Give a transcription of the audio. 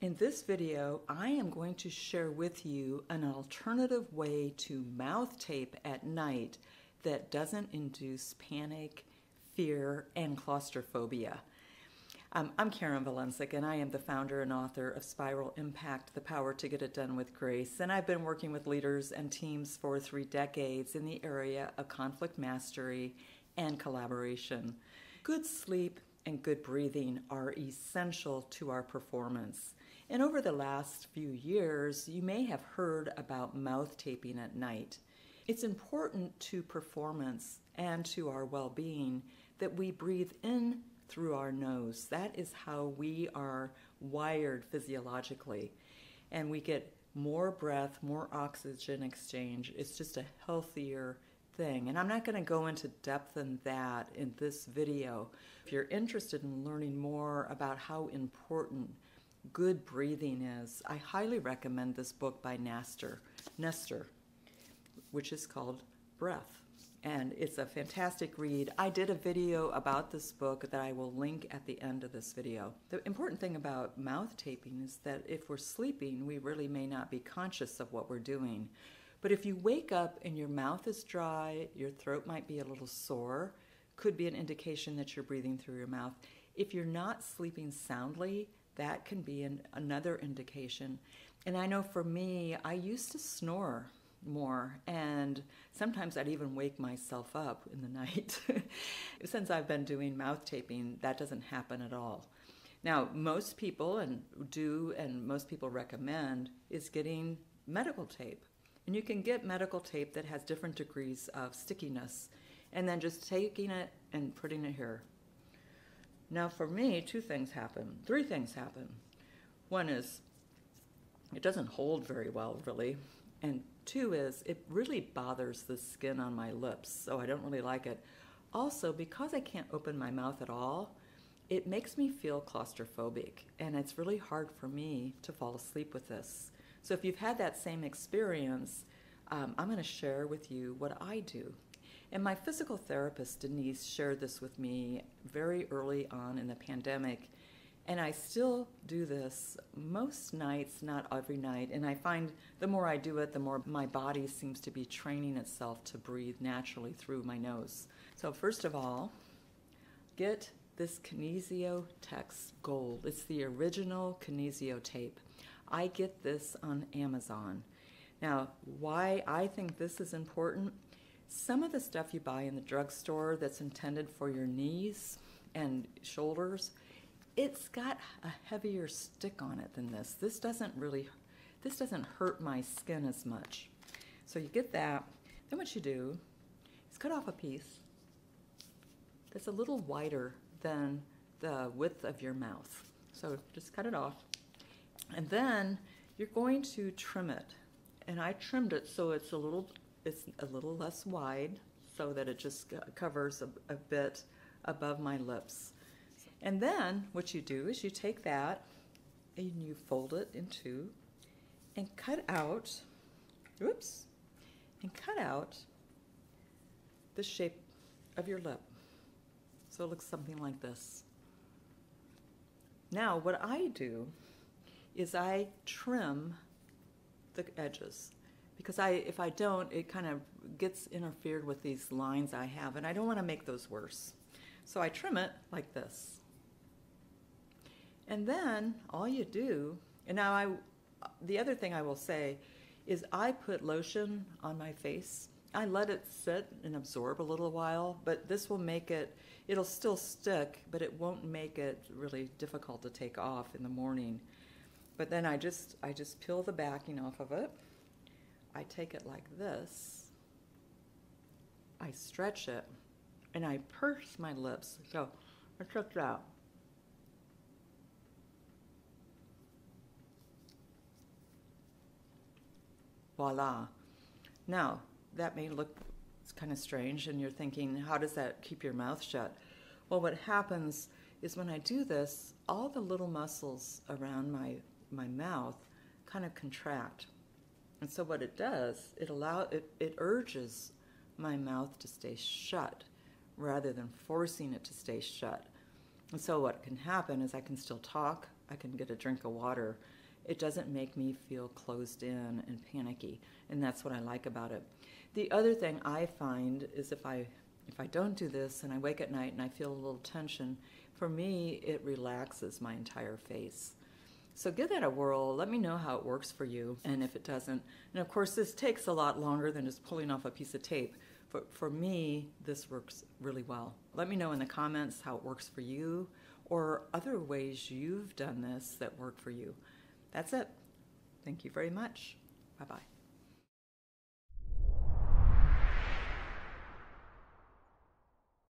In this video, I am going to share with you an alternative way to mouth tape at night that doesn't induce panic, fear, and claustrophobia. Um, I'm Karen Valencic, and I am the founder and author of Spiral Impact The Power to Get It Done with Grace. And I've been working with leaders and teams for three decades in the area of conflict mastery and collaboration. Good sleep and good breathing are essential to our performance. And over the last few years, you may have heard about mouth taping at night. It's important to performance and to our well being that we breathe in through our nose. That is how we are wired physiologically. And we get more breath, more oxygen exchange. It's just a healthier thing. And I'm not going to go into depth in that in this video. If you're interested in learning more about how important good breathing is, I highly recommend this book by Nestor, Nestor which is called Breath. And it's a fantastic read. I did a video about this book that I will link at the end of this video. The important thing about mouth taping is that if we're sleeping, we really may not be conscious of what we're doing. But if you wake up and your mouth is dry, your throat might be a little sore, could be an indication that you're breathing through your mouth. If you're not sleeping soundly, that can be an, another indication. And I know for me, I used to snore more. And sometimes I'd even wake myself up in the night. Since I've been doing mouth taping, that doesn't happen at all. Now, most people and do and most people recommend is getting medical tape. And you can get medical tape that has different degrees of stickiness and then just taking it and putting it here. Now, for me, two things happen. Three things happen. One is it doesn't hold very well, really. And two is it really bothers the skin on my lips, so I don't really like it. Also, because I can't open my mouth at all, it makes me feel claustrophobic, and it's really hard for me to fall asleep with this. So, if you've had that same experience, um, I'm going to share with you what I do. And my physical therapist, Denise, shared this with me very early on in the pandemic. And I still do this most nights, not every night. And I find the more I do it, the more my body seems to be training itself to breathe naturally through my nose. So, first of all, get this Kinesio Tex Gold. It's the original Kinesio tape. I get this on Amazon. Now, why I think this is important some of the stuff you buy in the drugstore that's intended for your knees and shoulders it's got a heavier stick on it than this. This doesn't really, this doesn't hurt my skin as much. So you get that. Then what you do is cut off a piece that's a little wider than the width of your mouth. So just cut it off. And then you're going to trim it. And I trimmed it so it's a little, it's a little less wide so that it just covers a, a bit above my lips. And then what you do is you take that and you fold it in two and cut out, oops, and cut out the shape of your lip. So it looks something like this. Now, what I do is I trim the edges because I, if I don't, it kind of gets interfered with these lines I have, and I don't want to make those worse. So I trim it like this. And then all you do, and now I, the other thing I will say is I put lotion on my face. I let it sit and absorb a little while, but this will make it, it'll still stick, but it won't make it really difficult to take off in the morning. But then I just, I just peel the backing off of it. I take it like this. I stretch it and I purse my lips. So I took that. voila. Now, that may look kind of strange, and you're thinking, how does that keep your mouth shut? Well, what happens is when I do this, all the little muscles around my, my mouth kind of contract. And so what it does, it allow it, it urges my mouth to stay shut rather than forcing it to stay shut. And so what can happen is I can still talk, I can get a drink of water. It doesn't make me feel closed in and panicky, and that's what I like about it. The other thing I find is if I if I don't do this and I wake at night and I feel a little tension, for me it relaxes my entire face. So give that a whirl. Let me know how it works for you and if it doesn't. And of course, this takes a lot longer than just pulling off a piece of tape. For, for me, this works really well. Let me know in the comments how it works for you or other ways you've done this that work for you. That's it. Thank you very much. Bye bye.